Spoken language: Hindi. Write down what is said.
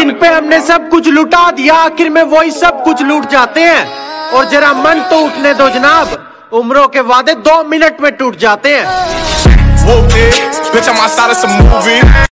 जिन पे हमने सब कुछ लुटा दिया, आखिर में वही सब कुछ लूट जाते हैं। और जरा मन तो उठने दो जनाब। उम्रों के वादे दो मिनट में टूट जाते हैं।